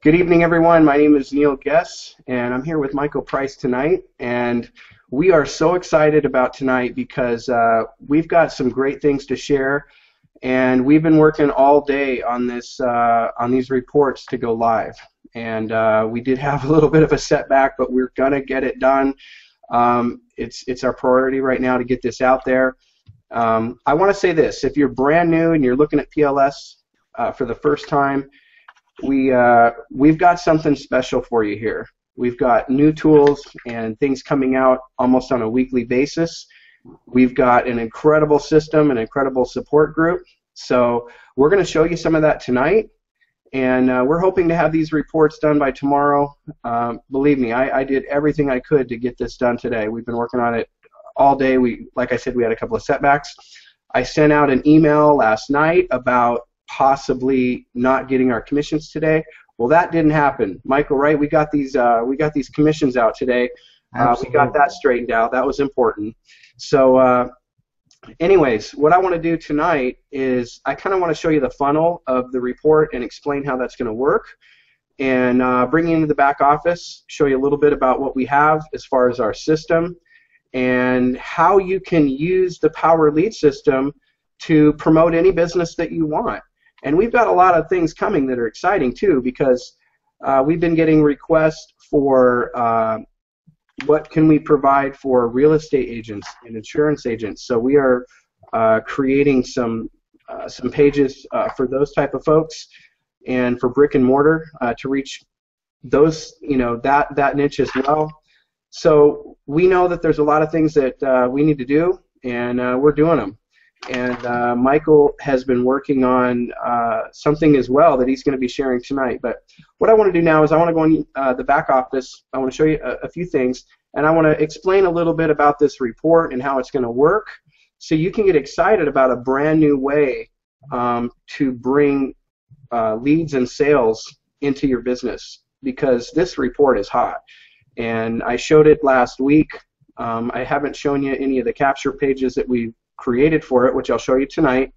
Good evening, everyone. My name is Neil Guess, and I'm here with Michael Price tonight. And we are so excited about tonight because uh, we've got some great things to share, and we've been working all day on this uh, on these reports to go live. And uh, we did have a little bit of a setback, but we're gonna get it done. Um, it's it's our priority right now to get this out there. Um, I want to say this: if you're brand new and you're looking at PLS uh, for the first time, we uh, we've got something special for you here. We've got new tools and things coming out almost on a weekly basis. We've got an incredible system, an incredible support group. So we're going to show you some of that tonight, and uh, we're hoping to have these reports done by tomorrow. Um, believe me, I, I did everything I could to get this done today. We've been working on it all day. We, like I said, we had a couple of setbacks. I sent out an email last night about possibly not getting our commissions today. Well, that didn't happen. Michael, right? We got these uh, we got these commissions out today. Uh, we got that straightened out. That was important. So, uh, anyways, what I want to do tonight is I kind of want to show you the funnel of the report and explain how that's going to work, and uh, bring you into the back office, show you a little bit about what we have as far as our system, and how you can use the Power Lead system to promote any business that you want. And we've got a lot of things coming that are exciting too because uh, we've been getting requests for uh, what can we provide for real estate agents and insurance agents. So we are uh, creating some uh, some pages uh, for those type of folks and for brick and mortar uh, to reach those you know that that niche as well. So we know that there's a lot of things that we need to do, and we're doing them and uh, Michael has been working on uh, something as well that he's going to be sharing tonight. But what I want to do now is I want to go in uh, the back office. I want to show you a, a, few things, and I want to explain a little bit about this report and how it's going to work, so you can get excited about a brand new way um, to bring uh, leads and sales into your business because this report is hot. And I showed it last week. Um, I haven't shown you any of the capture pages that we created for it, which I'll show you tonight.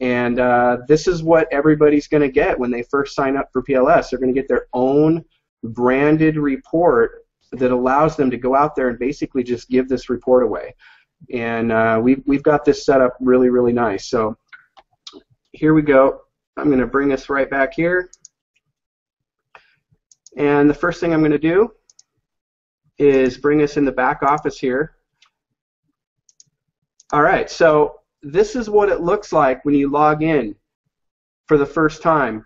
And uh, this is what everybody's going to get when they first sign up for PLS. They're going to get their own branded report that allows them to go out there and basically just give this report away. And uh, we've, we've got this set up really, really nice. So here we go. I'm going to bring us right back here. And the first thing I'm going to do is bring us in the back office here. All right, so this is what it looks like when you log in for the first time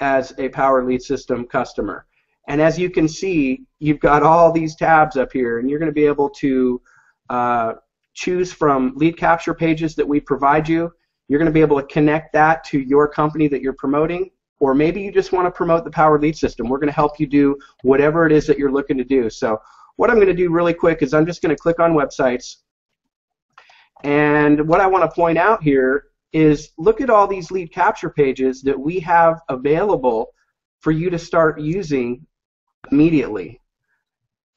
as a Power Lead System customer. And as you can see, you've got all these tabs up here, and you're going to be able to uh, choose from lead capture pages that we provide you. You're going to be able to connect that to your company that you're promoting, or maybe you just want to promote the Power Lead System. We're going to help you do whatever it is that you're looking to do. So what I'm going to do really quick is I'm just going to click on websites. And what I want to point out here is look at all these lead capture pages that we have available for you to start using immediately.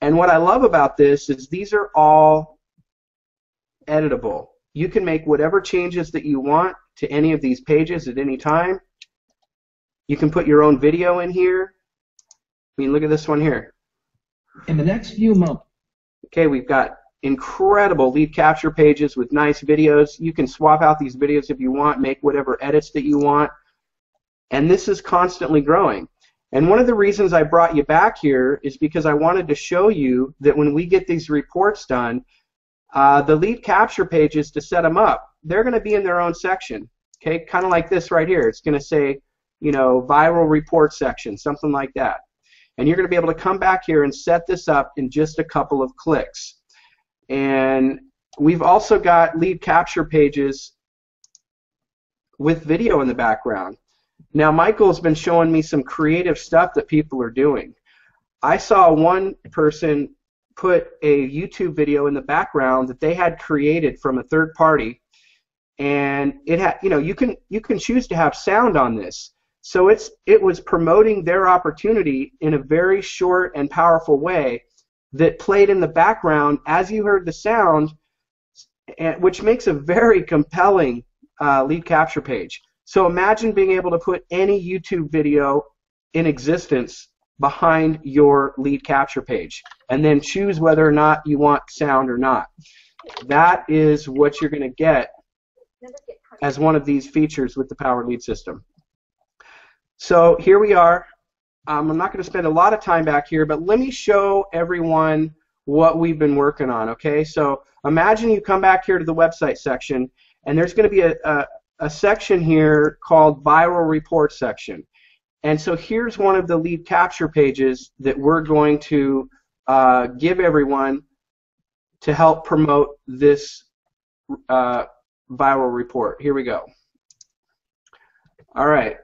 And what I love about this is these are all editable. You can make whatever changes that you want to any of these pages at any time. You can put your own video in here. I mean, look at this one here. In the next few months. Okay, we've got incredible lead capture pages with nice videos. You can swap out these videos if you want, make whatever edits that you want. And this is constantly growing. And one of the reasons I brought you back here is because I wanted to show you that when we get these reports done, uh, the lead capture pages to set them up, they're going to be in their own section. Okay, kind of like this right here. It's going to say, you know, viral report section, something like that. And you're going to be able to come back here and set this up in just a couple of clicks. And we've also got lead capture pages with video in the background. Now, Michael's been showing me some creative stuff that people are doing. I saw one person put a YouTube video in the background that they had created from a third party, and it had, you know, you can you can choose to have sound on this. So it's it was promoting their opportunity in a very short and powerful way that played in the background as you heard the sound, which makes a very compelling uh, lead capture page. So imagine being able to put any YouTube video in existence behind your lead capture page and then choose whether or not you want sound or not. That is what you're going to get as one of these features with the Power Lead system. So here we are. Um, I'm not going to spend a lot of time back here, but let me show everyone what we've been working on, okay? So imagine you come back here to the website section, and there's going to be a, a, a section here called Viral Report section. And so here's one of the lead capture pages that we're going to uh, give everyone to help promote this uh, viral report. Here we go. All right.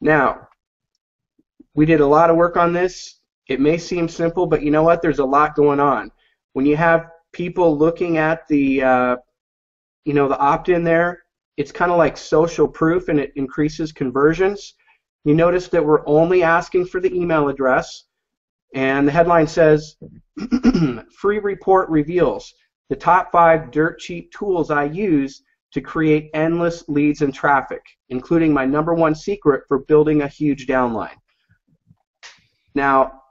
Now, we did a lot of work on this. It may seem simple, but you know what? There's a lot going on. When you have people looking at the, uh, you know, the opt-in there, it's kind of like social proof, and it increases conversions. You notice that we're only asking for the email address, and the headline says, Free report reveals the top five dirt cheap tools I use to create endless leads and traffic, including my number one secret for building a huge downline. Now,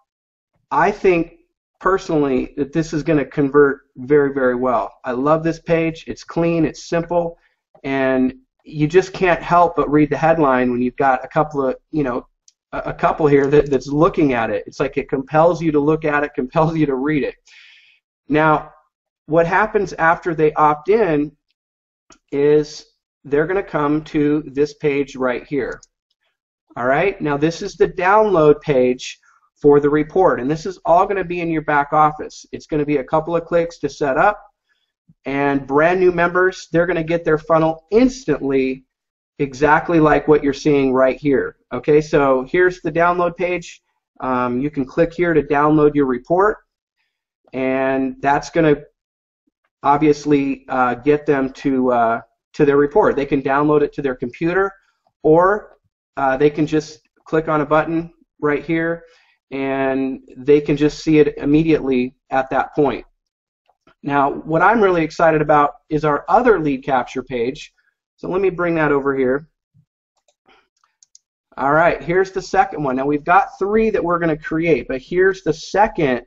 I think personally that this is going to convert very, very well. I love this page. It's clean, it's simple, and you just can't help but read the headline when you've got a couple of, you know, a couple here that, that's looking at it. It's like it compels you to look at it, compels you to read it. Now, what happens after they opt in is they're going to come to this page right here. All right, now this is the download page for the report, and this is all going to be in your back office. It's going to be a couple of clicks to set up, and brand new members, they're going to get their funnel instantly exactly like what you're seeing right here. Okay, so here's the download page. Um, you can click here to download your report, and that's going to obviously uh, get them to uh, to their report. They can download it to their computer, or uh, they can just click on a button right here, and they can just see it immediately at that point. Now, what I'm really excited about is our other lead capture page. So let me bring that over here. All right, here's the second one. Now we've got three that we're going to create, but here's the second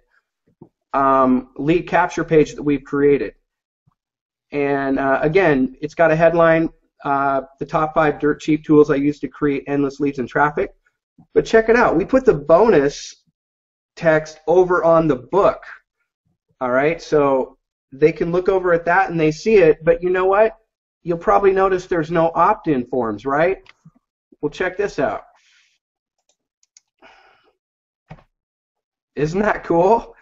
um, lead capture page that we've created. And uh, again, it's got a headline, uh, the top five dirt cheap tools I use to create endless leads and traffic. But check it out. We put the bonus text over on the book. All right, so they can look over at that and they see it. But you know what? You'll probably notice there's no opt-in forms, right? Well, check this out. Isn't that cool?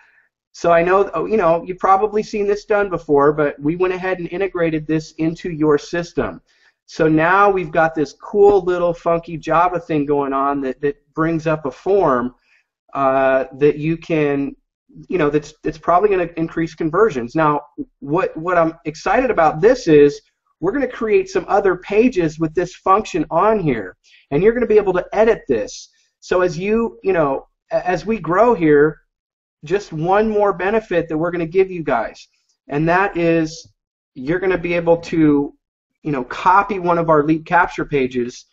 So I know, oh, you know, you've probably seen this done before, but we went ahead and integrated this into your system. So now we've got this cool little funky Java thing going on that, that brings up a form uh, that you can, you know, that's that's probably going to increase conversions. Now, what what I'm excited about this is we're going to create some other pages with this function on here, and you're going to be able to edit this. So as you, you know, as we grow here, just one more benefit that we're going to give you guys, and that is you're going to be able to, you know, copy one of our lead capture pages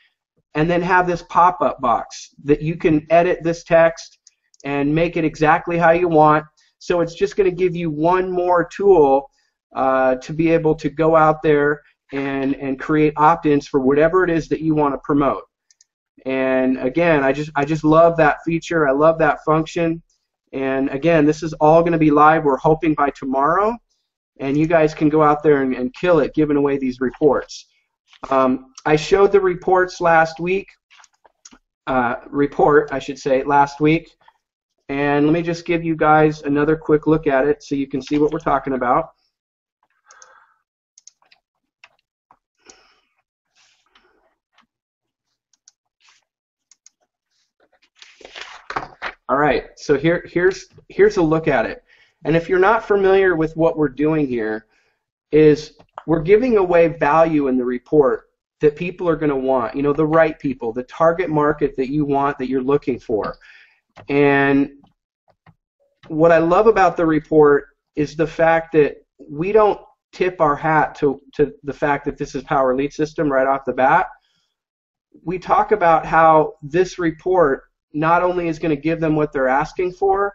and then have this pop-up box that you can edit this text and make it exactly how you want. So it's just going to give you one more tool uh, to be able to go out there and, and create opt-ins for whatever it is that you want to promote. And again, I just I just love that feature. I love that function. And again, this is all going to be live. We're hoping by tomorrow, and you guys can go out there and, and kill it, giving away these reports. Um, I showed the reports last week. Uh, report, I should say, last week. And let me just give you guys another quick look at it so you can see what we're talking about. All right, so here, here's, here's a look at it. And if you're not familiar with what we're doing here, is we're giving away value in the report that people are going to want, you know, the right people, the target market that you want, that you're looking for. And what I love about the report is the fact that we don't tip our hat to, to the fact that this is Power Lead System right off the bat. We talk about how this report not only is going to give them what they're asking for,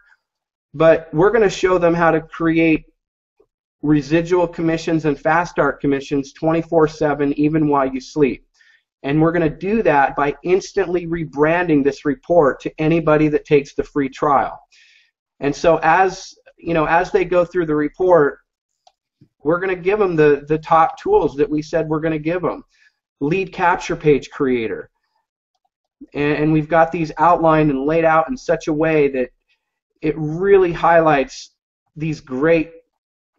but we're going to show them how to create residual commissions and fast start commissions 24/7 even while you sleep. And we're going to do that by instantly rebranding this report to anybody that takes the free trial. And so as you know, as they go through the report, we're going to give them the, the top tools that we said we're going to give them. Lead capture page creator. And, and we've got these outlined and laid out in such a way that it really highlights these great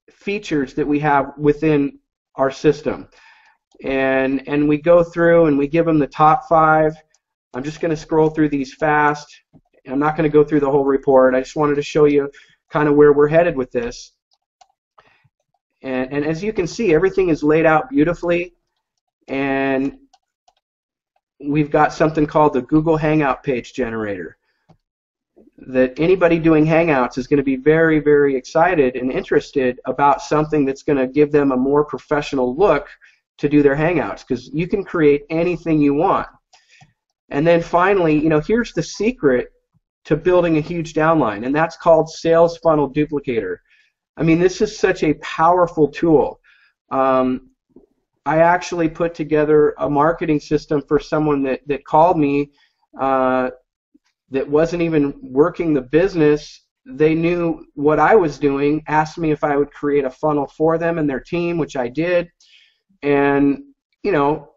features that we have within our system. And, and we go through and we give them the top five. I'm just going to scroll through these fast. I'm not going to go through the whole report. I just wanted to show you kind of where we're headed with this. And, and as you can see, everything is laid out beautifully. And we've got something called the Google Hangout page generator that anybody doing Hangouts is going to be very, very excited and interested about something that's going to give them a more professional look to do their Hangouts because you can create anything you want. And then finally, you know, here's the secret to building a huge downline, and that's called Sales Funnel Duplicator. I mean, this is such a powerful tool. Um, I actually put together a marketing system for someone that, that called me uh, that wasn't even working the business. They knew what I was doing, asked me if I would create a funnel for them and their team, which I did. And, you know,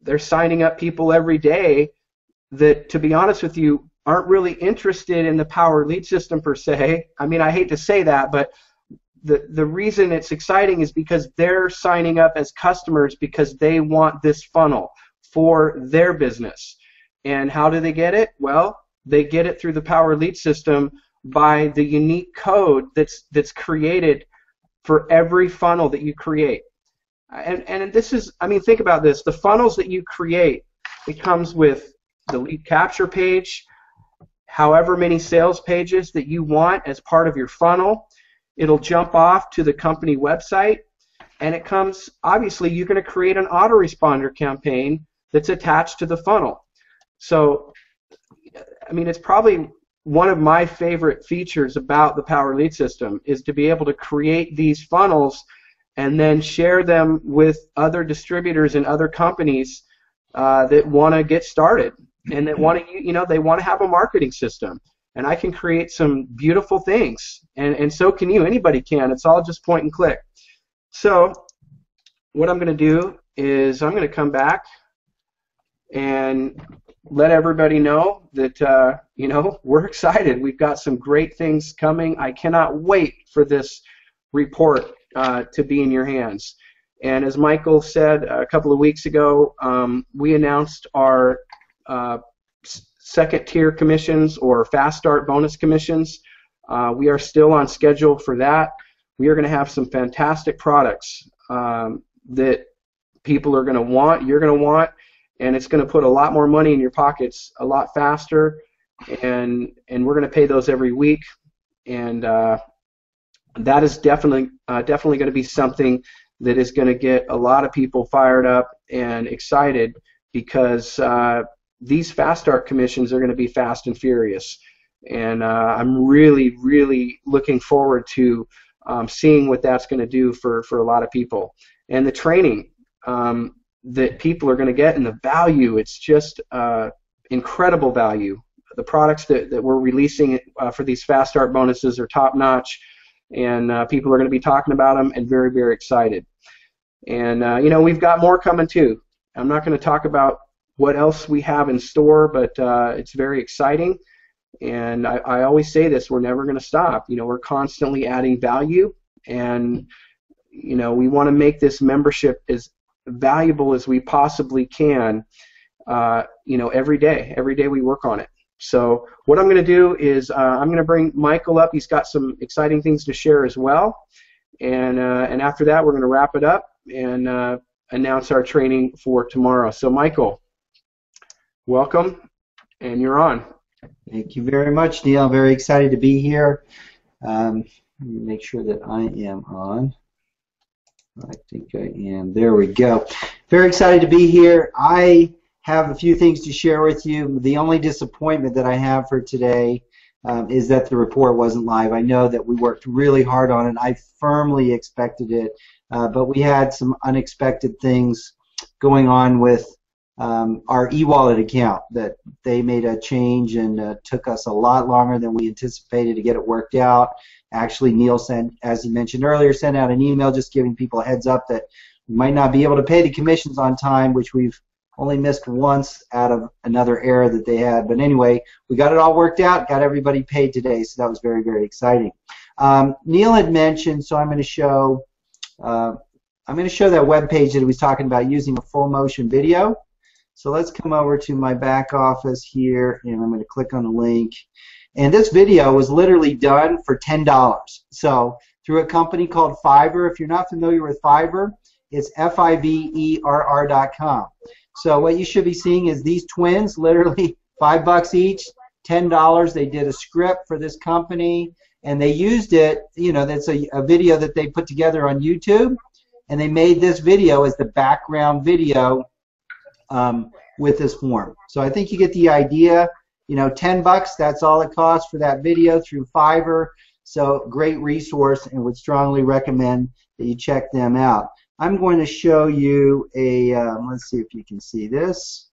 they're signing up people every day that, to be honest with you, aren't really interested in the power lead system per se. I mean, I hate to say that, but the, the reason it's exciting is because they're signing up as customers because they want this funnel for their business. And how do they get it? Well, they get it through the Power Lead system by the unique code that's that's created for every funnel that you create. And and this is I mean think about this. The funnels that you create, it comes with the lead capture page, however many sales pages that you want as part of your funnel. It'll jump off to the company website and it comes obviously you're going to create an autoresponder campaign that's attached to the funnel. So I mean, it's probably one of my favorite features about the Power Lead system is to be able to create these funnels and then share them with other distributors and other companies uh, that want to get started and that want to, you know, they want to have a marketing system. And I can create some beautiful things, and, and so can you. Anybody can. It's all just point and click. So, what I'm going to do is I'm going to come back and let everybody know that uh, you know we're excited. We've got some great things coming. I cannot wait for this report uh, to be in your hands. And as Michael said a couple of weeks ago, um, we announced our uh, second tier commissions or fast start bonus commissions. Uh, we are still on schedule for that. We are going to have some fantastic products um, that people are going to want, you're going to want, and it's going to put a lot more money in your pockets a lot faster and and we're going to pay those every week. And uh, that is definitely uh, definitely going to be something that is going to get a lot of people fired up and excited because uh, these fast start commissions are going to be fast and furious. And uh, I'm really really looking forward to um, seeing what that's going to do for for a lot of people. And the training um, that people are going to get and the value. It's just uh, incredible value. The products that, that we're releasing uh, for these fast start bonuses are top notch, and uh, people are going to be talking about them and very, very excited. And uh, you know, we've got more coming too. I'm not going to talk about what else we have in store, but uh, it's very exciting. And I, I always say this: we're never going to stop. You know, we're constantly adding value, and you know, we want to make this membership as valuable as we possibly can, uh, you know, every day. Every day we work on it. So what I'm going to do is uh, I'm going to bring Michael up. He's got some exciting things to share as well. And, uh, and after that, we're going to wrap it up and uh, announce our training for tomorrow. So Michael, welcome, and you're on. Thank you very much, Neil. Very excited to be here. Um, make sure that I am on. I think I am. There we go. Very excited to be here. I have a few things to share with you. The only disappointment that I have for today um, is that the report wasn't live. I know that we worked really hard on it. I firmly expected it, uh, but we had some unexpected things going on with um, our e-wallet account that they made a change and uh, took us a lot longer than we anticipated to get it worked out. Actually, Neil sent, as he mentioned earlier, sent out an email just giving people a heads up that we might not be able to pay the commissions on time, which we've only missed once out of another error that they had. But anyway, we got it all worked out, got everybody paid today, so that was very, very exciting. Um, Neil had mentioned, so I'm going to show, uh, I'm going to show that web page that he was talking about using a full motion video. So let's come over to my back office here, and I'm going to click on the link. And this video was literally done for $10. So through a company called Fiverr. If you're not familiar with Fiverr, it's F-I-V-E-R-R.com. So what you should be seeing is these twins, literally five bucks each, ten dollars. They did a script for this company, and they used it. You know, that's a, a video that they put together on YouTube, and they made this video as the background video um, with this form. So I think you get the idea. You know, 10 bucks, that's all it costs for that video through Fiverr. So great resource and would strongly recommend that you check them out. I'm going to show you a, um, let's see if you can see this.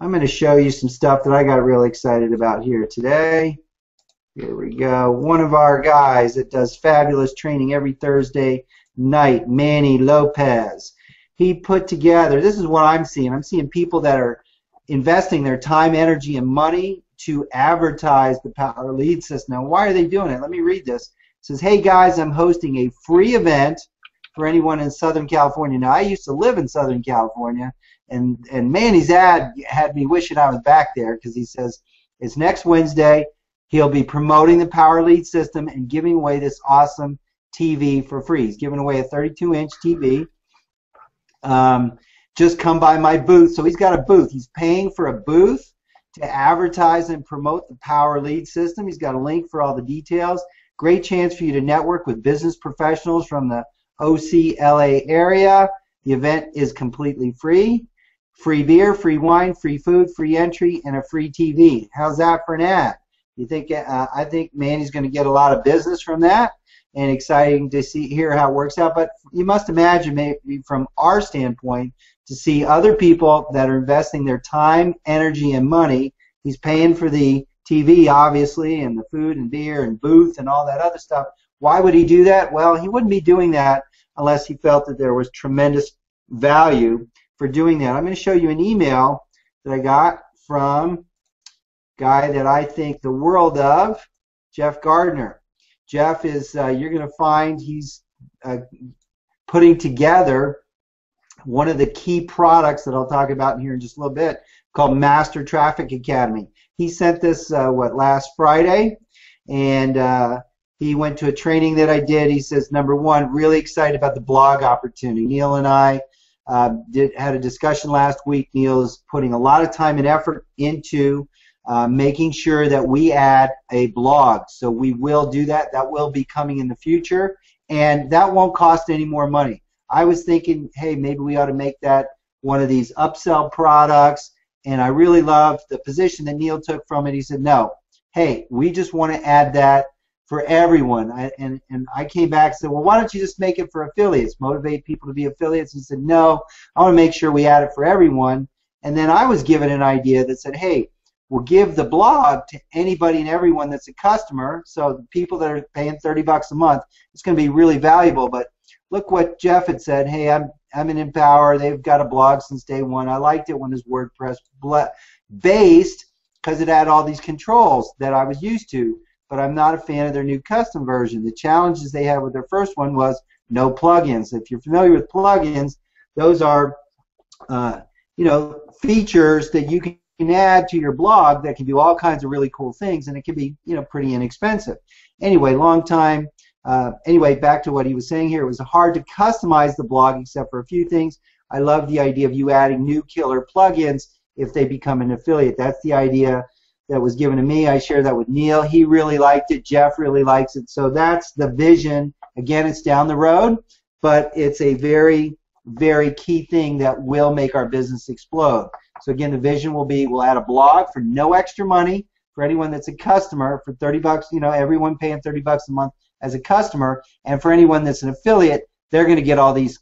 I'm going to show you some stuff that I got really excited about here today. Here we go. One of our guys that does fabulous training every Thursday night, Manny Lopez he put together. This is what I'm seeing. I'm seeing people that are investing their time, energy, and money to advertise the Power Lead system. Now, why are they doing it? Let me read this. It says, "Hey guys, I'm hosting a free event for anyone in Southern California." Now, I used to live in Southern California, and and Manny's ad had me wishing I was back there because he says it's next Wednesday. He'll be promoting the Power Lead system and giving away this awesome TV for free. He's giving away a 32-inch TV um, just come by my booth. So he's got a booth. He's paying for a booth to advertise and promote the Power Lead system. He's got a link for all the details. Great chance for you to network with business professionals from the OCLA area. The event is completely free. Free beer, free wine, free food, free entry, and a free TV. How's that for an ad? You think? Uh, I think Manny's going to get a lot of business from that and exciting to see hear how it works out. But you must imagine, maybe from our standpoint, to see other people that are investing their time, energy, and money. He's paying for the TV, obviously, and the food and beer and booth and all that other stuff. Why would he do that? Well, he wouldn't be doing that unless he felt that there was tremendous value for doing that. I'm going to show you an email that I got from a guy that I think the world of, Jeff Gardner. Jeff is, uh, you're going to find he's uh, putting together one of the key products that I'll talk about here in just a little bit called Master Traffic Academy. He sent this, uh, what, last Friday, and uh, he went to a training that I did. He says, number one, really excited about the blog opportunity. Neil and I uh, did had a discussion last week. Neil is putting a lot of time and effort into uh, making sure that we add a blog. So we will do that. That will be coming in the future, and that won't cost any more money. I was thinking, hey, maybe we ought to make that one of these upsell products, and I really loved the position that Neil took from it. He said, no, hey, we just want to add that for everyone. I, and, and I came back and said, well, why don't you just make it for affiliates, motivate people to be affiliates? He said, no, I want to make sure we add it for everyone. And then I was given an idea that said, hey, we'll give the blog to anybody and everyone that's a customer. So the people that are paying 30 bucks a month, it's going to be really valuable. But look what Jeff had said. Hey, I'm I'm in Empower. They've got a blog since day one. I liked it when it was WordPress based because it had all these controls that I was used to. But I'm not a fan of their new custom version. The challenges they had with their first one was no plugins. If you're familiar with plugins, those are uh, you know features that you can can add to your blog that can do all kinds of really cool things, and it can be you know pretty inexpensive. Anyway, long time. Uh, anyway, back to what he was saying here. It was hard to customize the blog except for a few things. I love the idea of you adding new killer plugins if they become an affiliate. That's the idea that was given to me. I share that with Neil. He really liked it. Jeff really likes it. So that's the vision. Again, it's down the road, but it's a very very key thing that will make our business explode. So again, the vision will be we'll add a blog for no extra money for anyone that's a customer for 30 bucks, you know, everyone paying 30 bucks a month as a customer, and for anyone that's an affiliate, they're going to get all these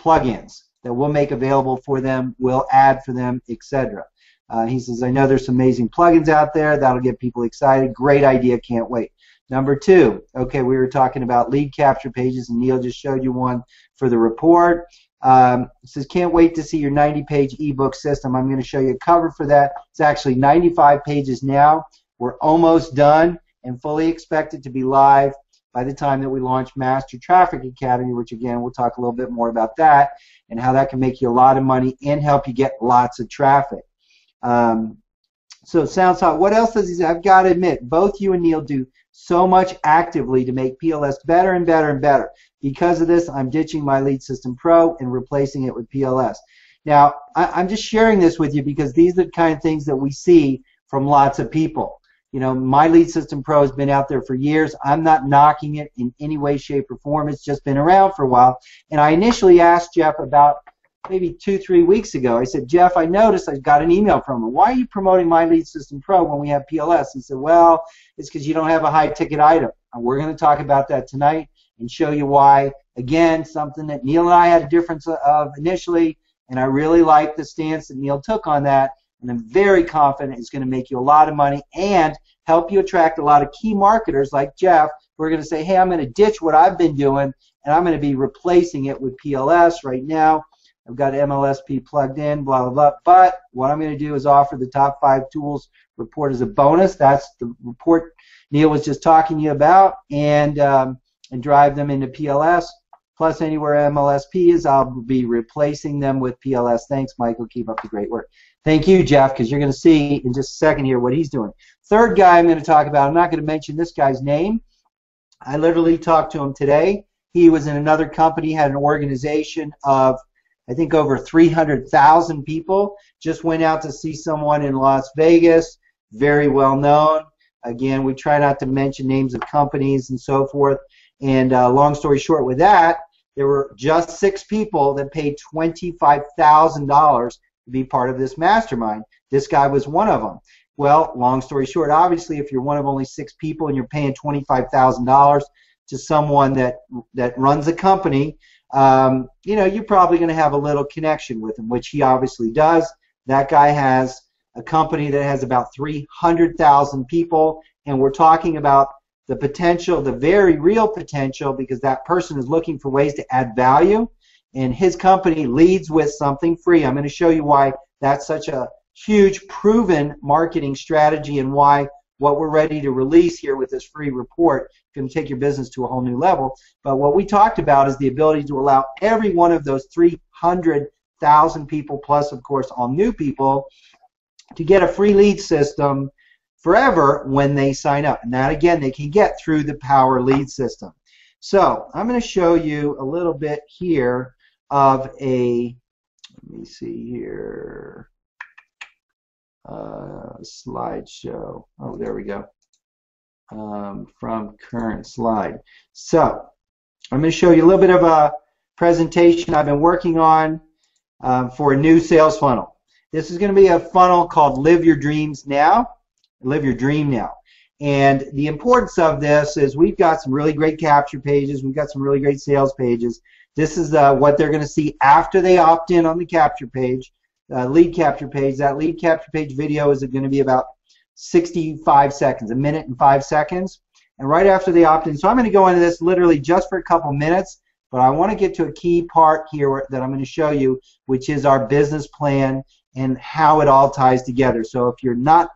plugins that we'll make available for them, we'll add for them, etc. Uh, he says, I know there's some amazing plugins out there that'll get people excited. Great idea, can't wait. Number two, okay, we were talking about lead capture pages, and Neil just showed you one for the report. Um, says, can't wait to see your 90-page ebook system. I'm going to show you a cover for that. It's actually 95 pages now. We're almost done and fully expect it to be live by the time that we launch Master Traffic Academy, which again, we'll talk a little bit more about that and how that can make you a lot of money and help you get lots of traffic. Um, so sounds hot. What else does he say? I've got to admit, both you and Neil do so much actively to make PLS better and better and better. Because of this, I'm ditching my Lead System Pro and replacing it with PLS. Now, I, am just sharing this with you because these are the kind of things that we see from lots of people. You know, my Lead System Pro has been out there for years. I'm not knocking it in any way, shape, or form. It's just been around for a while. And I initially asked Jeff about maybe two, three weeks ago. I said, Jeff, I noticed I got an email from him. Why are you promoting my Lead System Pro when we have PLS? He said, Well, it's because you don't have a high ticket item. And we're going to talk about that tonight and show you why. Again, something that Neil and I had a difference of initially, and I really like the stance that Neil took on that. And I'm very confident it's going to make you a lot of money and help you attract a lot of key marketers like Jeff who are going to say, hey, I'm going to ditch what I've been doing and I'm going to be replacing it with PLS right now. I've got MLSP plugged in, blah, blah, blah. But what I'm going to do is offer the top five tools report as a bonus. That's the report Neil was just talking to you about, and um, and drive them into PLS. Plus, anywhere MLSP is, I'll be replacing them with PLS. Thanks, Michael. Keep up the great work. Thank you, Jeff, because you're going to see in just a second here what he's doing. Third guy I'm going to talk about, I'm not going to mention this guy's name. I literally talked to him today. He was in another company, had an organization of I think over 300,000 people just went out to see someone in Las Vegas, very well known. Again, we try not to mention names of companies and so forth. And uh, long story short, with that, there were just six people that paid $25,000 to be part of this mastermind. This guy was one of them. Well, long story short, obviously, if you're one of only six people and you're paying $25,000 to someone that that runs a company, um, you know, you're probably going to have a little connection with him, which he obviously does. That guy has a company that has about 300,000 people, and we're talking about the potential, the very real potential, because that person is looking for ways to add value, and his company leads with something free. I'm going to show you why that's such a huge proven marketing strategy and why what we're ready to release here with this free report can take your business to a whole new level. But what we talked about is the ability to allow every one of those 300,000 people, plus, of course, all new people, to get a free lead system forever when they sign up. And that, again, they can get through the Power Lead System. So I'm going to show you a little bit here of a, let me see here uh, slideshow. Oh, there we go. Um, from current slide. So I'm going to show you a little bit of a presentation I've been working on um, for a new sales funnel. This is going to be a funnel called Live Your Dreams Now. Live Your Dream Now. And the importance of this is we've got some really great capture pages. We've got some really great sales pages. This is uh, what they're going to see after they opt in on the capture page uh, lead capture page. That lead capture page video is going to be about 65 seconds, a minute and five seconds. And right after they opt in, so I'm going to go into this literally just for a couple minutes, but I want to get to a key part here that I'm going to show you, which is our business plan and how it all ties together. So if you're not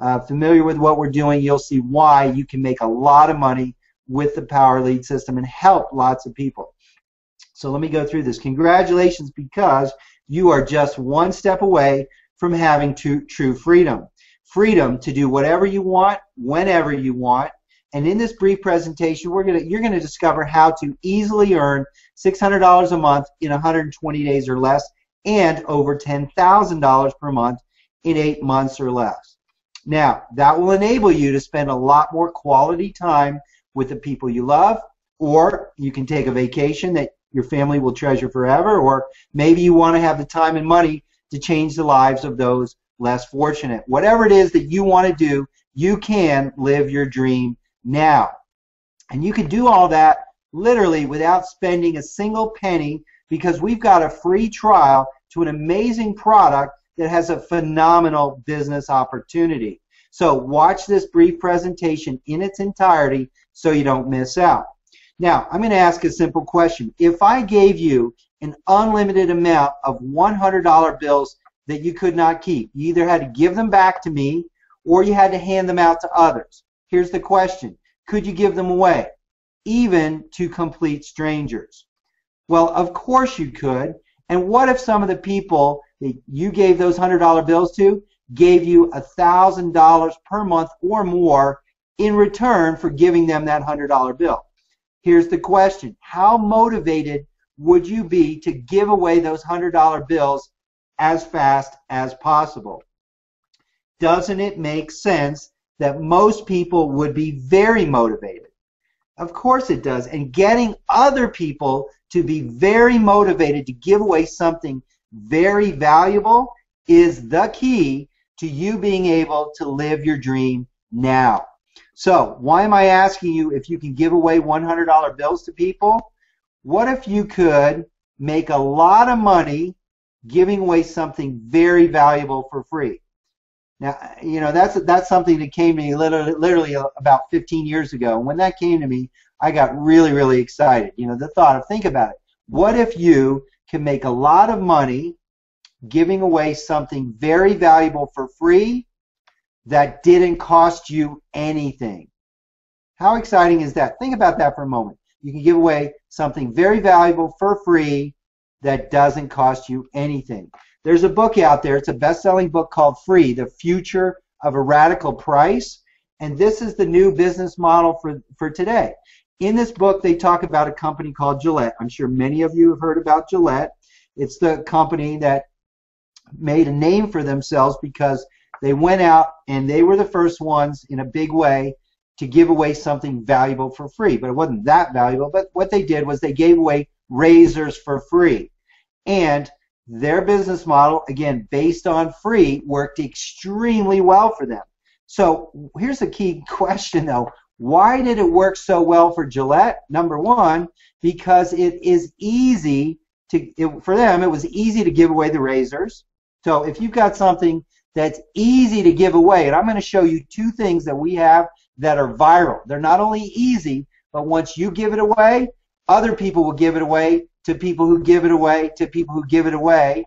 uh, familiar with what we're doing, you'll see why you can make a lot of money with the Power Lead system and help lots of people. So let me go through this. Congratulations because you are just one step away from having true freedom. Freedom to do whatever you want, whenever you want. And in this brief presentation, we're gonna, you're going to discover how to easily earn $600 a month in 120 days or less and over $10,000 per month in eight months or less. Now, that will enable you to spend a lot more quality time with the people you love, or you can take a vacation that your family will treasure forever, or maybe you want to have the time and money to change the lives of those less fortunate. Whatever it is that you want to do, you can live your dream now. And you can do all that literally without spending a single penny because we've got a free trial to an amazing product that has a phenomenal business opportunity. So watch this brief presentation in its entirety so you don't miss out. Now, I'm going to ask a simple question. If I gave you an unlimited amount of $100 bills that you could not keep, you either had to give them back to me or you had to hand them out to others. Here's the question. Could you give them away, even to complete strangers? Well, of course you could. And what if some of the people that you gave those $100 bills to gave you $1,000 per month or more in return for giving them that $100 bill? Here's the question. How motivated would you be to give away those $100 bills as fast as possible? Doesn't it make sense that most people would be very motivated? Of course it does. And getting other people to be very motivated to give away something very valuable is the key to you being able to live your dream now. So, why am I asking you if you can give away $100 bills to people? What if you could make a lot of money giving away something very valuable for free? Now, you know, that's that's something that came to me literally, literally about 15 years ago. And when that came to me, I got really, really excited. You know, the thought of think about it. What if you can make a lot of money giving away something very valuable for free that didn't cost you anything? How exciting is that? Think about that for a moment. You can give away something very valuable for free that doesn't cost you anything. There's a book out there. It's a best-selling book called Free: The Future of a Radical Price, and this is the new business model for for today. In this book, they talk about a company called Gillette. I'm sure many of you have heard about Gillette. It's the company that made a name for themselves because they went out and they were the first ones in a big way to give away something valuable for free. But it wasn't that valuable. But what they did was they gave away razors for free. And their business model, again, based on free, worked extremely well for them. So here's a key question though. Why did it work so well for Gillette? Number one, because it is easy to, it, for them, it was easy to give away the razors. So if you've got something that's easy to give away, and I'm going to show you two things that we have that are viral. They're not only easy, but once you give it away, other people will give it away to people who give it away to people who give it away,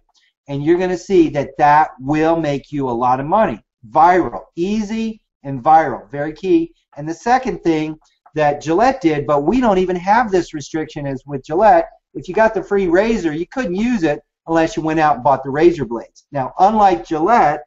and you're going to see that that will make you a lot of money. Viral, easy and viral, very key. And the second thing that Gillette did, but we don't even have this restriction as with Gillette, if you got the free razor, you couldn't use it unless you went out and bought the razor blades. Now, unlike Gillette,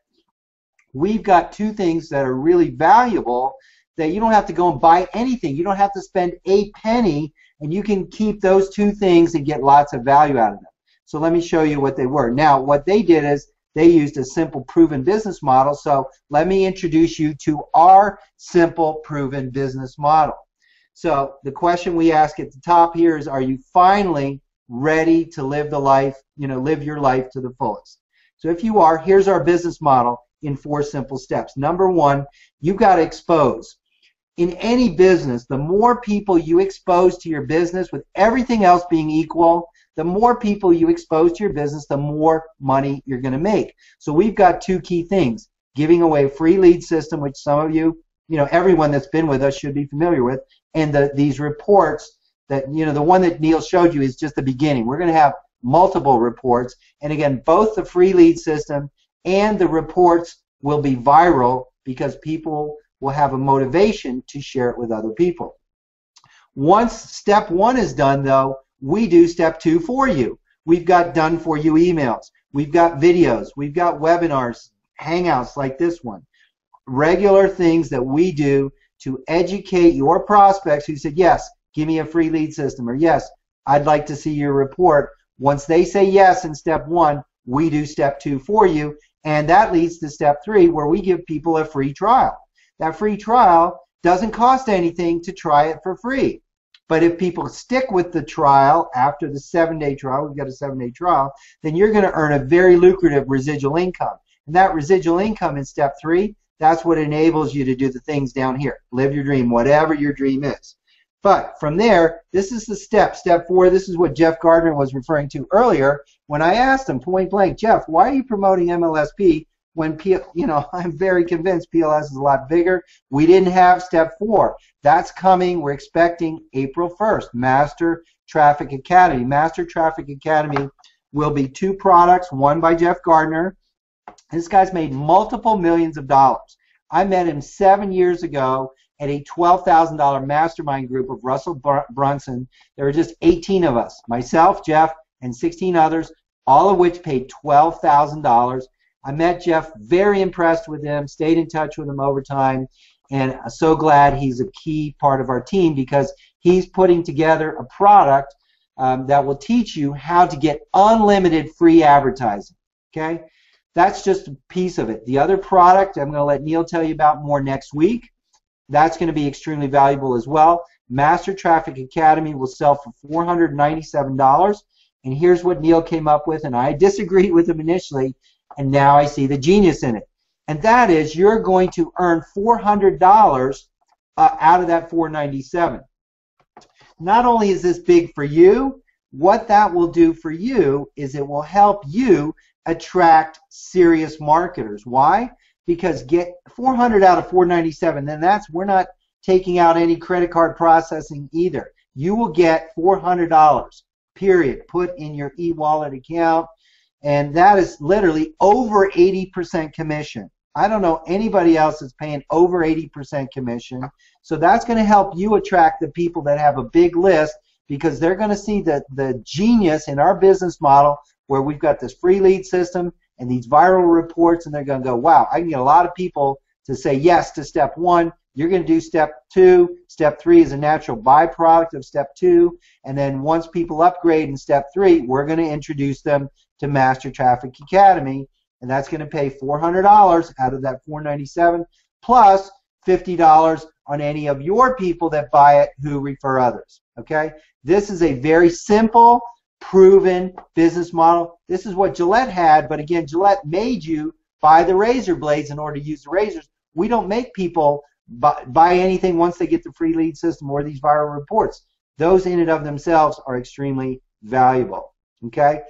we've got two things that are really valuable that you don't have to go and buy anything. You don't have to spend a penny and you can keep those two things and get lots of value out of them. So let me show you what they were. Now, what they did is they used a simple proven business model. So let me introduce you to our simple proven business model. So the question we ask at the top here is, are you finally ready to live the life, you know, live your life to the fullest? So if you are, here's our business model in four simple steps. Number one, you've got to expose in any business, the more people you expose to your business, with everything else being equal, the more people you expose to your business, the more money you're going to make. So we've got two key things. Giving away free lead system, which some of you, you know, everyone that's been with us should be familiar with, and the, these reports that, you know, the one that Neil showed you is just the beginning. We're going to have multiple reports. And again, both the free lead system and the reports will be viral because people will have a motivation to share it with other people. Once step one is done, though, we do step two for you. We've got done for you emails. We've got videos. We've got webinars, hangouts like this one. Regular things that we do to educate your prospects who said, yes, give me a free lead system, or yes, I'd like to see your report. Once they say yes in step one, we do step two for you, and that leads to step three where we give people a free trial. That free trial doesn't cost anything to try it for free. But if people stick with the trial after the seven day trial, we've got a seven day trial, then you're going to earn a very lucrative residual income. And that residual income in step three, that's what enables you to do the things down here. Live your dream, whatever your dream is. But from there, this is the step. Step four, this is what Jeff Gardner was referring to earlier when I asked him point blank, Jeff, why are you promoting MLSP when P, you know, I'm very convinced PLS is a lot bigger. We didn't have step four. That's coming. We're expecting April 1st. Master Traffic Academy. Master Traffic Academy will be two products, one by Jeff Gardner. This guy's made multiple millions of dollars. I met him seven years ago at a $12,000 mastermind group of Russell Brunson. There were just 18 of us, myself, Jeff, and 16 others, all of which paid $12,000. I met Jeff, very impressed with him, stayed in touch with him over time, and so glad he's a key part of our team because he's putting together a product um, that will teach you how to get unlimited free advertising. Okay? That's just a piece of it. The other product I'm going to let Neil tell you about more next week. That's going to be extremely valuable as well. Master Traffic Academy will sell for $497. And here's what Neil came up with, and I disagreed with him initially, and now I see the genius in it. And that is you're going to earn $400 uh, out of that 497. Not only is this big for you, what that will do for you is it will help you attract serious marketers. Why? because get 400 out of 497 then that's we're not taking out any credit card processing either you will get $400 period put in your e-wallet account and that is literally over 80% commission i don't know anybody else that's paying over 80% commission so that's going to help you attract the people that have a big list because they're going to see the, the genius in our business model where we've got this free lead system and these viral reports, and they're going to go, wow, I can get a lot of people to say yes to step one. You're going to do step two. Step three is a natural byproduct of step two. And then once people upgrade in step three, we're going to introduce them to Master Traffic Academy, and that's going to pay $400 out of that 497 plus $50 on any of your people that buy it who refer others. Okay? This is a very simple proven business model. This is what Gillette had, but again, Gillette made you buy the razor blades in order to use the razors. We don't make people buy, anything once they get the free lead system or these viral reports. Those in and of themselves are extremely valuable. Okay?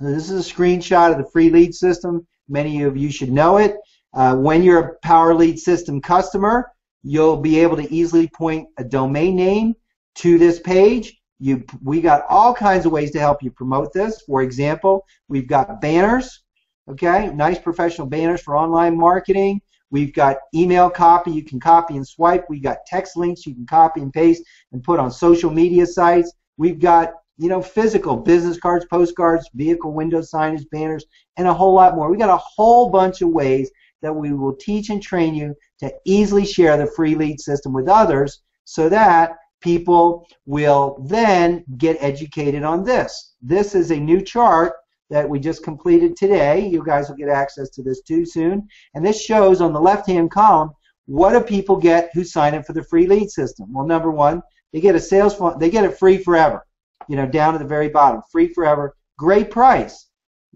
This is a screenshot of the free lead system. Many of you should know it. Uh, when you're a Power Lead System customer, you'll be able to easily point a domain name to this page you, we got all kinds of ways to help you promote this. For example, we've got banners, okay, nice professional banners for online marketing. We've got email copy you can copy and swipe. We've got text links you can copy and paste and put on social media sites. We've got you know physical business cards, postcards, vehicle window signage, banners, and a whole lot more. We got a whole bunch of ways that we will teach and train you to easily share the free lead system with others so that people will then get educated on this. This is a new chart that we just completed today. You guys will get access to this too soon. And this shows on the left-hand column what do people get who sign up for the free lead system. Well, number one, they get a sales funnel, they get it free forever. You know, down at the very bottom, free forever, great price.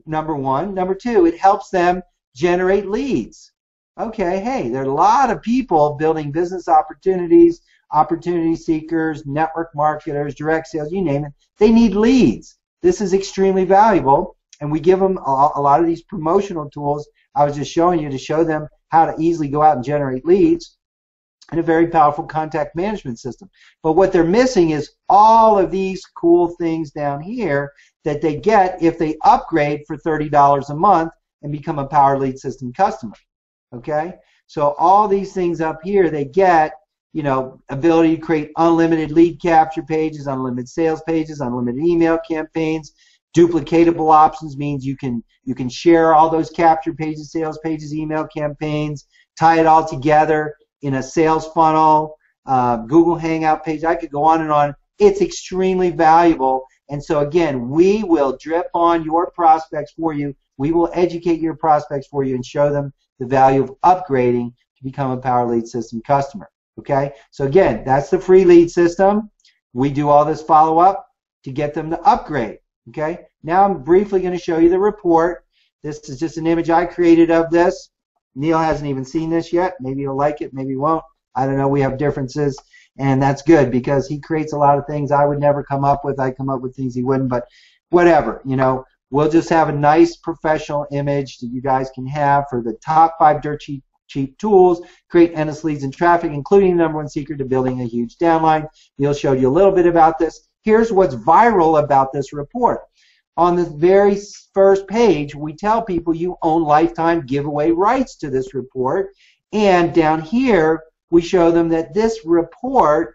Number one. Number two, it helps them generate leads. Okay, hey, there are a lot of people building business opportunities opportunity seekers, network marketers, direct sales, you name it. They need leads. This is extremely valuable, and we give them a, a lot of these promotional tools I was just showing you to show them how to easily go out and generate leads and a very powerful contact management system. But what they're missing is all of these cool things down here that they get if they upgrade for $30 a month and become a Power Lead System customer. Okay? So all these things up here they get you know, ability to create unlimited lead capture pages, unlimited sales pages, unlimited email campaigns. Duplicatable options means you can you can share all those capture pages, sales pages, email campaigns, tie it all together in a sales funnel, uh, Google Hangout page. I could go on and on. It's extremely valuable. And so again, we will drip on your prospects for you. We will educate your prospects for you and show them the value of upgrading to become a Power Lead System customer. Okay, so again, that's the free lead system. we do all this follow up to get them to upgrade. Okay. Now I'm briefly going to show you the report. This is just an image I created of this. Neil hasn't even seen this yet. Maybe he'll like it, maybe he won't. I don't know. We have differences, and that's good because he creates a lot of things I would never come up with. I come up with things he wouldn't, but whatever. You know, we'll just have a nice professional image that you guys can have for the top five dirt cheap cheap tools, create endless leads and traffic, including the number one secret to building a huge downline. Neil showed you a little bit about this. Here's what's viral about this report. On the very first page, we tell people you own lifetime giveaway rights to this report. And down here, we show them that this report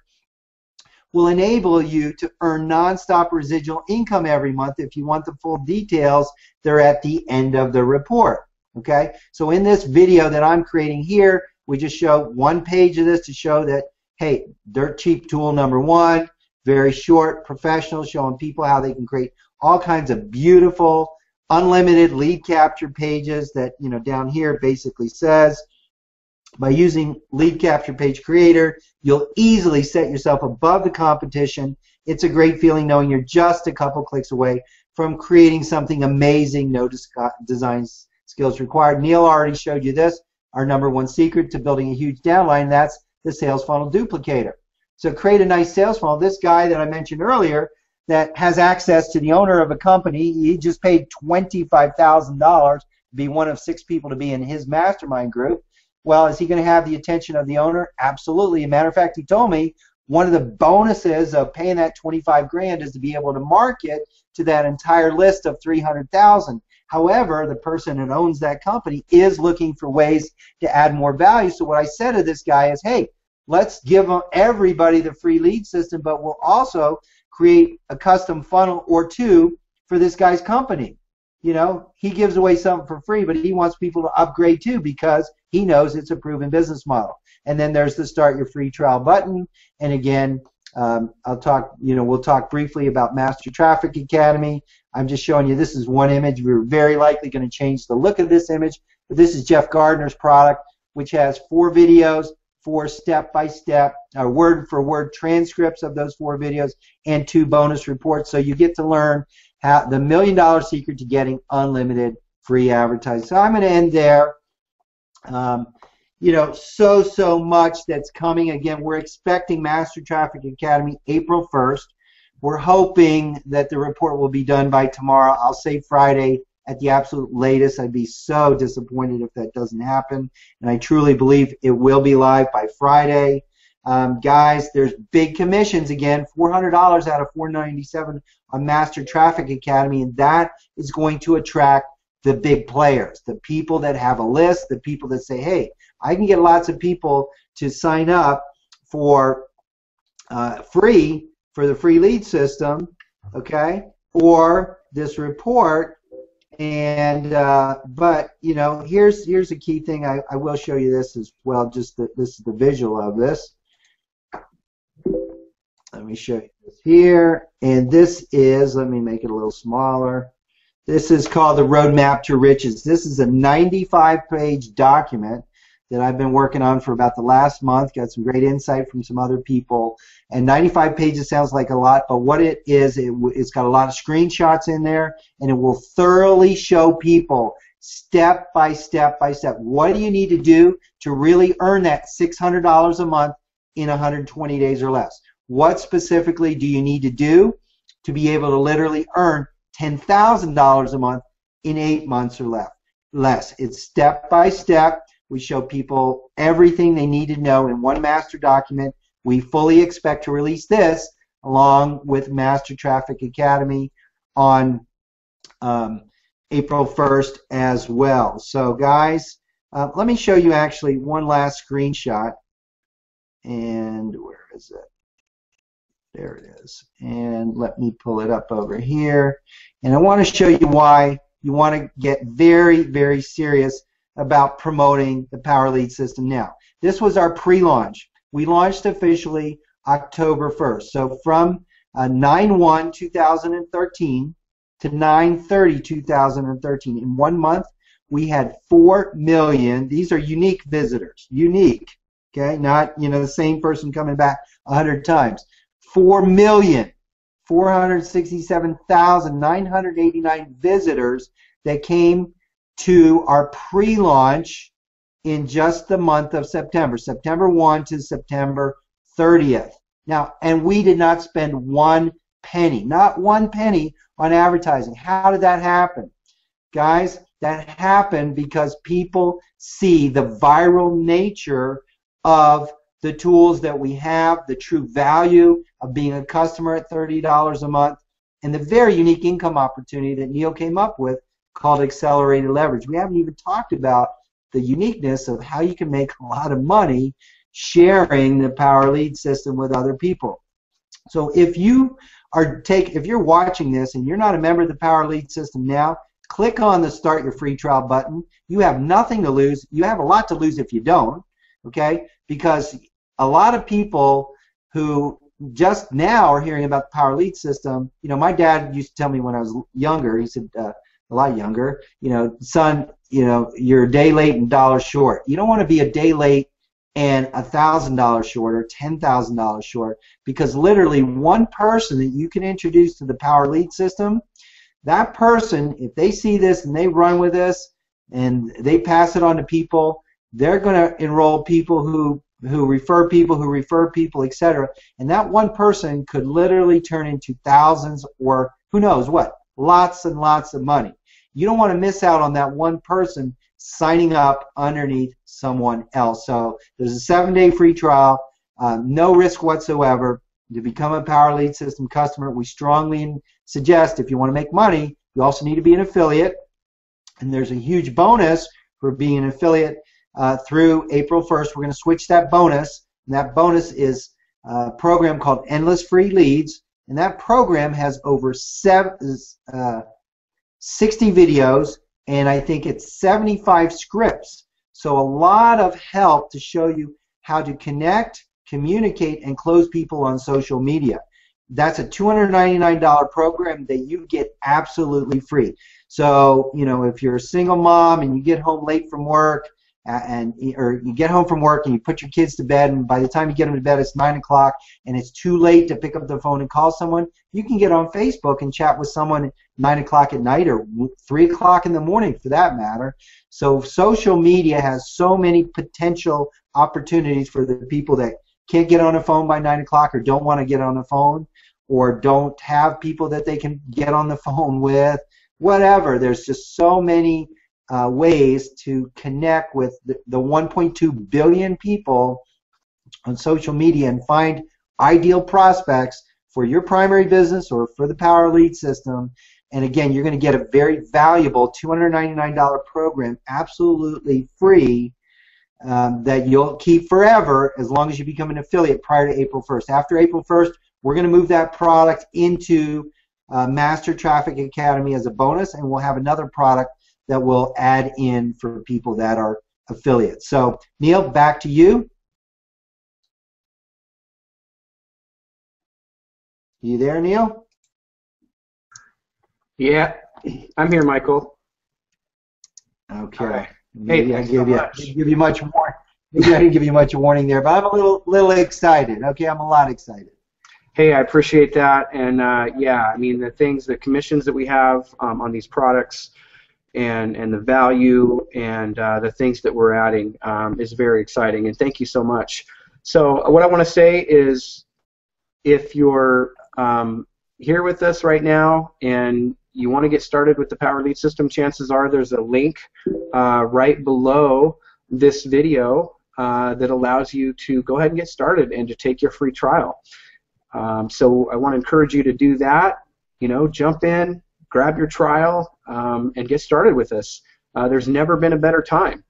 will enable you to earn nonstop residual income every month. If you want the full details, they're at the end of the report. Okay, so in this video that I'm creating here, we just show one page of this to show that, hey, dirt cheap tool number one, very short, professional, showing people how they can create all kinds of beautiful, unlimited lead capture pages that, you know, down here basically says, by using lead capture page creator, you'll easily set yourself above the competition. It's a great feeling knowing you're just a couple clicks away from creating something amazing, no design skills required. Neil already showed you this, our number one secret to building a huge downline, that's the sales funnel duplicator. So create a nice sales funnel. This guy that I mentioned earlier that has access to the owner of a company, he just paid $25,000 to be one of six people to be in his mastermind group. Well, is he going to have the attention of the owner? Absolutely. As a matter of fact, he told me one of the bonuses of paying that 25 grand is to be able to market to that entire list of 300,000. However, the person that owns that company is looking for ways to add more value. So what I said to this guy is, hey, let's give everybody the free lead system, but we'll also create a custom funnel or two for this guy's company. You know, he gives away something for free, but he wants people to upgrade too because he knows it's a proven business model. And then there's the start your free trial button. And again, um, I'll talk, you know, we'll talk briefly about Master Traffic Academy. I'm just showing you this is one image. We're very likely going to change the look of this image, but this is Jeff Gardner's product, which has four videos, four step-by-step, uh, word-for-word transcripts of those four videos, and two bonus reports. So you get to learn how the million-dollar secret to getting unlimited free advertising. So I'm going to end there. Um, you know, so, so much that's coming. Again, we're expecting Master Traffic Academy April 1st. We're hoping that the report will be done by tomorrow. I'll say Friday at the absolute latest. I'd be so disappointed if that doesn't happen. And I truly believe it will be live by Friday. Um, guys, there's big commissions again, $400 out of 497 on Master Traffic Academy, and that is going to attract the big players, the people that have a list, the people that say, hey, I can get lots of people to sign up for uh, free for the free lead system, okay, or this report. And uh, but you know, here's here's a key thing. I, I will show you this as well. Just that this is the visual of this. Let me show you this here. And this is, let me make it a little smaller. This is called the Roadmap to Riches. This is a 95 page document that I've been working on for about the last month. Got some great insight from some other people. And 95 pages sounds like a lot, but what it is, it, it's got a lot of screenshots in there, and it will thoroughly show people step by step by step what do you need to do to really earn that $600 a month in 120 days or less. What specifically do you need to do to be able to literally earn $10,000 a month in eight months or less? Less. It's step by step. We show people everything they need to know in one master document. We fully expect to release this along with Master Traffic Academy on um, April 1st as well. So guys, uh, let me show you actually one last screenshot. And where is it? There it is. And let me pull it up over here. And I want to show you why you want to get very, very serious about promoting the Power Lead system now. This was our pre-launch. We launched officially October 1st. So from 9-1 uh, 2013 to 9-30 2013, in one month, we had 4 million. These are unique visitors. Unique. Okay, not you know the same person coming back 100 times. four million. 467,989 visitors that came to our pre-launch in just the month of September, September 1 to September 30th. Now, and we did not spend one penny, not one penny on advertising. How did that happen? Guys, that happened because people see the viral nature of the tools that we have, the true value of being a customer at $30 a month, and the very unique income opportunity that Neil came up with called accelerated leverage. We haven't even talked about the uniqueness of how you can make a lot of money sharing the power lead system with other people. So if you are take if you're watching this and you're not a member of the power lead system now, click on the start your free trial button. You have nothing to lose. You have a lot to lose if you don't, okay? Because a lot of people who just now are hearing about the power lead system. You know, my dad used to tell me when I was younger. He said uh, a lot younger. You know, son, you know, you're a day late and dollar short. You don't want to be a day late and a thousand dollars short or ten thousand dollars short because literally one person that you can introduce to the power lead system, that person, if they see this and they run with this and they pass it on to people, they're going to enroll people who who refer people, who refer people, etc. And that one person could literally turn into thousands or who knows what, lots and lots of money. You don't want to miss out on that one person signing up underneath someone else. So there's a seven-day free trial, um, no risk whatsoever. To become a Power Lead System customer, we strongly suggest if you want to make money, you also need to be an affiliate. And there's a huge bonus for being an affiliate uh, through April 1st. We're going to switch that bonus, and that bonus is a program called Endless Free Leads, and that program has over seven, uh, 60 videos, and I think it's 75 scripts. So a lot of help to show you how to connect, communicate, and close people on social media. That's a $299 program that you get absolutely free. So, you know, if you're a single mom and you get home late from work and or you get home from work and you put your kids to bed and by the time you get them to bed it's nine o'clock and it's too late to pick up the phone and call someone you can get on facebook and chat with someone nine o'clock at night or three o'clock in the morning for that matter. So social media has so many potential opportunities for the people that can't get on a phone by nine o'clock or don't want to get on the phone or don't have people that they can get on the phone with. Whatever there's just so many uh, ways to connect with the, the 1.2 billion people on social media and find ideal prospects for your primary business or for the Power Lead system. And again, you're going to get a very valuable $299 program absolutely free um, that you'll keep forever as long as you become an affiliate prior to April 1st. After April 1st, we're going to move that product into uh, Master Traffic Academy as a bonus, and we'll have another product that we'll add in for people that are affiliates. So, Neil, back to you. You there, Neil? Yeah, I'm here, Michael. Okay. Right. Maybe hey, I give so you much. give you much more. Maybe I didn't give you much warning there, but I'm a little little excited. Okay, I'm a lot excited. Hey, I appreciate that, and uh, yeah, I mean the things, the commissions that we have um, on these products, and and the value and uh, the things that we're adding um, is very exciting. And thank you so much. So what I want to say is, if you're um, here with us right now and you want to get started with the Power Lead System, chances are there's a link uh, right below this video uh, that allows you to go ahead and get started and to take your free trial. Um, so I want to encourage you to do that. You know, jump in, grab your trial, um, and get started with us. Uh, there's never been a better time.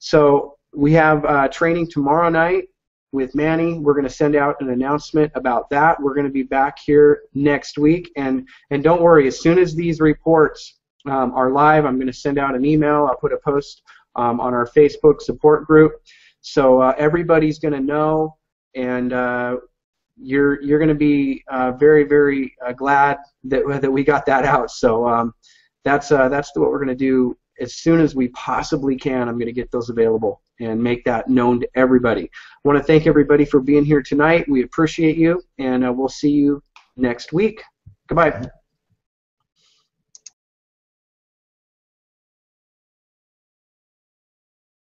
So we have uh, training tomorrow night with Manny. We're going to send out an announcement about that. We're going to be back here next week, and and don't worry. As soon as these reports um, are live, I'm going to send out an email. I'll put a post um, on our Facebook support group, so uh, everybody's going to know, and uh, you're you're going to be uh, very very uh, glad that that we got that out. So um, that's uh, that's what we're going to do as soon as we possibly can, I'm going to get those available and make that known to everybody. I want to thank everybody for being here tonight. We appreciate you, and uh, we'll see you next week. Goodbye.